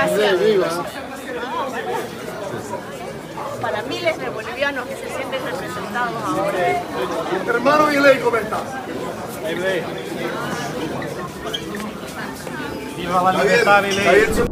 Gracias. Para miles de bolivianos que se sienten representados ahora. Hermano Viley, ¿cómo estás? Viva la libertad, Viley.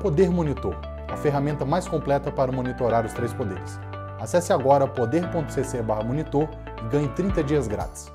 Poder Monitor, a ferramenta mais completa para monitorar os três poderes. Acesse agora poder.cc/monitor e ganhe 30 dias grátis.